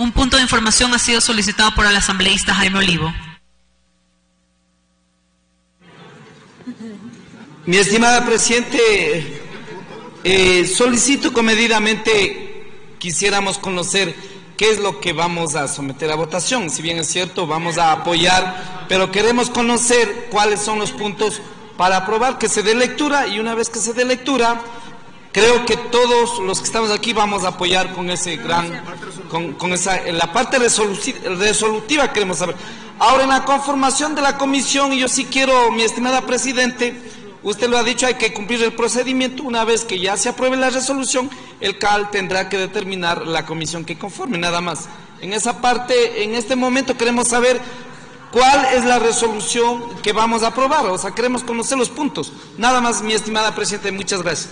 Un punto de información ha sido solicitado por el asambleísta Jaime Olivo. Mi estimada Presidente, eh, solicito comedidamente, quisiéramos conocer qué es lo que vamos a someter a votación. Si bien es cierto, vamos a apoyar, pero queremos conocer cuáles son los puntos para aprobar que se dé lectura y una vez que se dé lectura, creo que todos los que estamos aquí vamos a apoyar con ese gran, con, esa, en la parte resolutiva, queremos saber. Ahora, en la conformación de la comisión, y yo sí quiero, mi estimada Presidente, Usted lo ha dicho, hay que cumplir el procedimiento. Una vez que ya se apruebe la resolución, el CAL tendrá que determinar la comisión que conforme, nada más. En esa parte, en este momento queremos saber cuál es la resolución que vamos a aprobar. O sea, queremos conocer los puntos. Nada más, mi estimada Presidenta, muchas gracias.